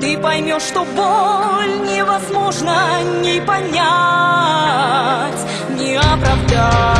ты поймешь, что боль невозможно не понять, не оправдать.